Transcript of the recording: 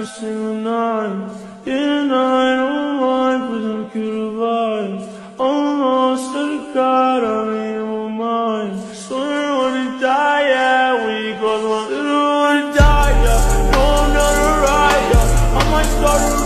every single night. And I don't mind putting vibes. Oh, Almost to God, I mean